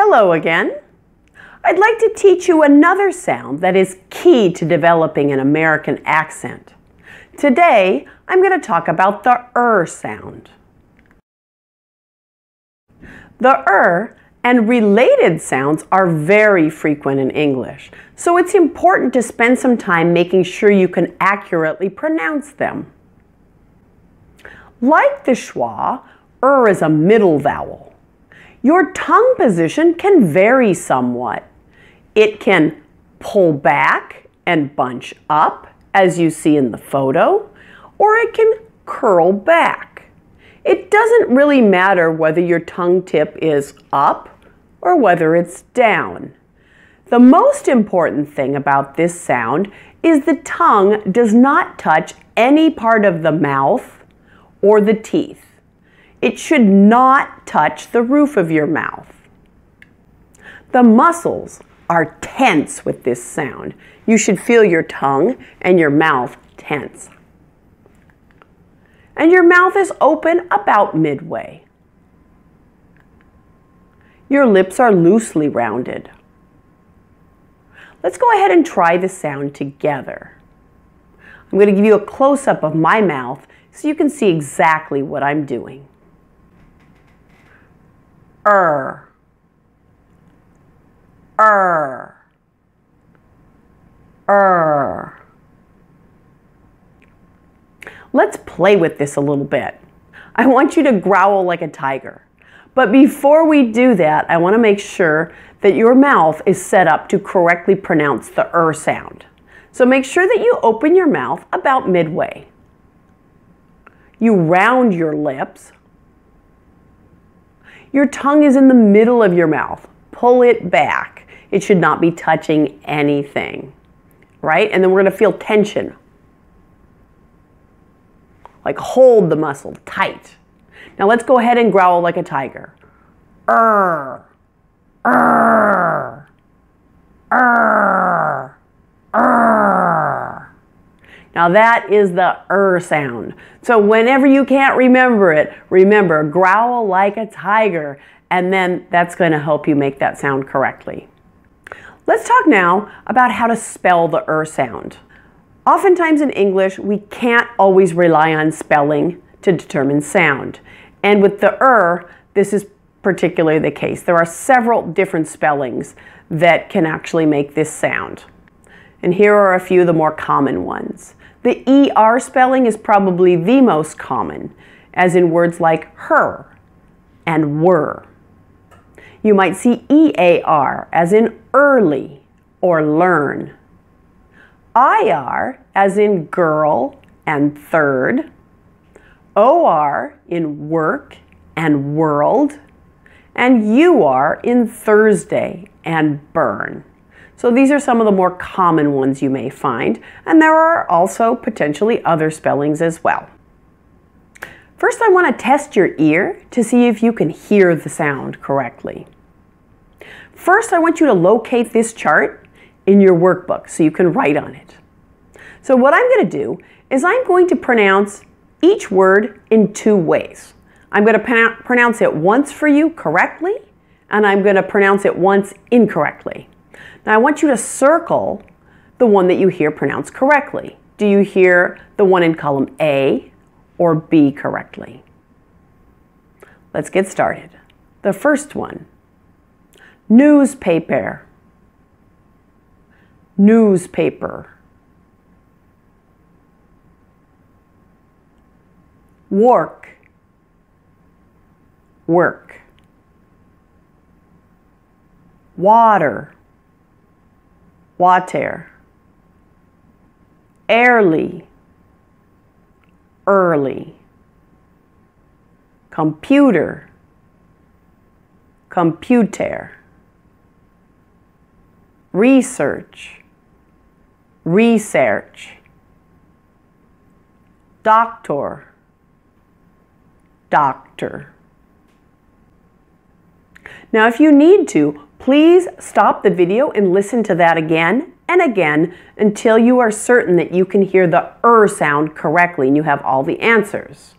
Hello again. I'd like to teach you another sound that is key to developing an American accent. Today, I'm going to talk about the er sound. The er and related sounds are very frequent in English, so it's important to spend some time making sure you can accurately pronounce them. Like the schwa, er is a middle vowel. Your tongue position can vary somewhat. It can pull back and bunch up, as you see in the photo, or it can curl back. It doesn't really matter whether your tongue tip is up or whether it's down. The most important thing about this sound is the tongue does not touch any part of the mouth or the teeth. It should not touch the roof of your mouth. The muscles are tense with this sound. You should feel your tongue and your mouth tense. And your mouth is open about midway. Your lips are loosely rounded. Let's go ahead and try the sound together. I'm going to give you a close-up of my mouth so you can see exactly what I'm doing. Er. Er. Er. Let's play with this a little bit. I want you to growl like a tiger. But before we do that, I want to make sure that your mouth is set up to correctly pronounce the er sound. So make sure that you open your mouth about midway. You round your lips. Your tongue is in the middle of your mouth. Pull it back. It should not be touching anything, right? And then we're going to feel tension. Like hold the muscle tight. Now let's go ahead and growl like a tiger. Er, er, er, er. Now that is the er sound. So whenever you can't remember it, remember growl like a tiger, and then that's going to help you make that sound correctly. Let's talk now about how to spell the er sound. Oftentimes in English, we can't always rely on spelling to determine sound. And with the er, this is particularly the case. There are several different spellings that can actually make this sound. And here are a few of the more common ones. The ER spelling is probably the most common, as in words like her and were. You might see EAR, as in early or learn. IR, as in girl and third. OR in work and world, and UR in Thursday and burn. So these are some of the more common ones you may find, and there are also potentially other spellings as well. First, I want to test your ear to see if you can hear the sound correctly. First, I want you to locate this chart in your workbook so you can write on it. So what I'm going to do is I'm going to pronounce each word in two ways. I'm going to pronounce it once for you correctly, and I'm going to pronounce it once incorrectly. Now, I want you to circle the one that you hear pronounced correctly. Do you hear the one in column A or B correctly? Let's get started. The first one newspaper, newspaper. work, work. Water, water. Early, early. Computer, computer. Research, research. Doctor, doctor. Now, if you need to, please stop the video and listen to that again and again until you are certain that you can hear the er sound correctly and you have all the answers.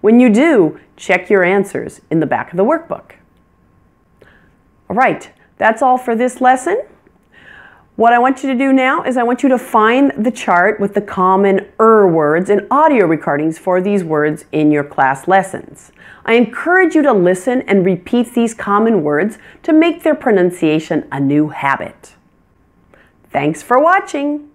When you do, check your answers in the back of the workbook. All right, that's all for this lesson. What I want you to do now is I want you to find the chart with the common er words and audio recordings for these words in your class lessons. I encourage you to listen and repeat these common words to make their pronunciation a new habit. Thanks for watching.